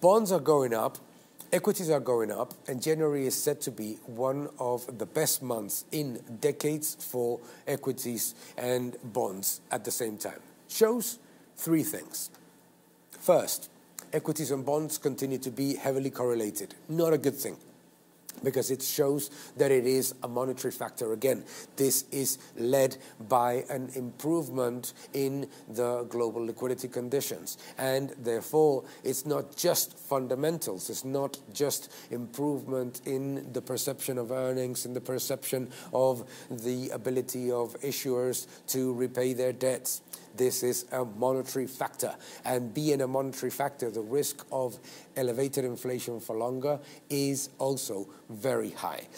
bonds are going up, equities are going up, and January is said to be one of the best months in decades for equities and bonds at the same time. Shows three things. First, equities and bonds continue to be heavily correlated. Not a good thing because it shows that it is a monetary factor again. This is led by an improvement in the global liquidity conditions. And therefore, it's not just fundamentals, it's not just improvement in the perception of earnings, in the perception of the ability of issuers to repay their debts. This is a monetary factor. And being a monetary factor, the risk of elevated inflation for longer is also very high.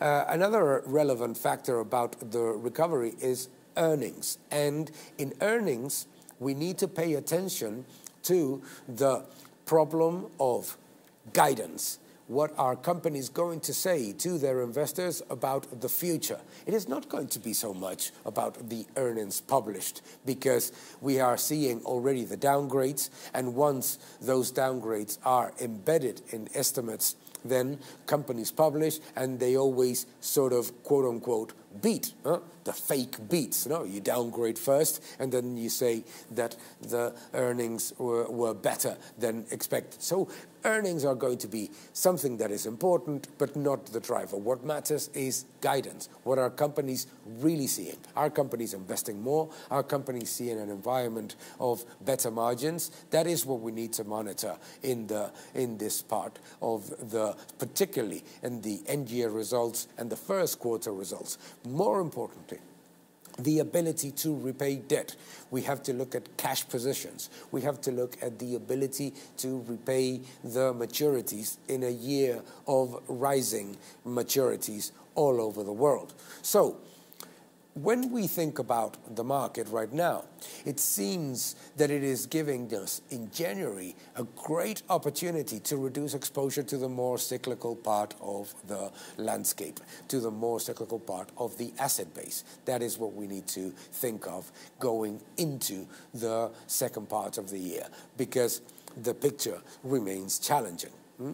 Uh, another relevant factor about the recovery is earnings. And in earnings, we need to pay attention to the problem of guidance what are companies going to say to their investors about the future. It is not going to be so much about the earnings published because we are seeing already the downgrades, and once those downgrades are embedded in estimates, then companies publish and they always sort of quote unquote beat. Huh? the fake beats. No, you downgrade first, and then you say that the earnings were, were better than expected. So earnings are going to be something that is important, but not the driver. What matters is guidance. What are companies really seeing? Are companies investing more? Are companies seeing an environment of better margins? That is what we need to monitor in the in this part of the, particularly in the end year results and the first quarter results. More importantly, the ability to repay debt. We have to look at cash positions. We have to look at the ability to repay the maturities in a year of rising maturities all over the world. So when we think about the market right now, it seems that it is giving us in January a great opportunity to reduce exposure to the more cyclical part of the landscape, to the more cyclical part of the asset base. That is what we need to think of going into the second part of the year because the picture remains challenging. Hmm?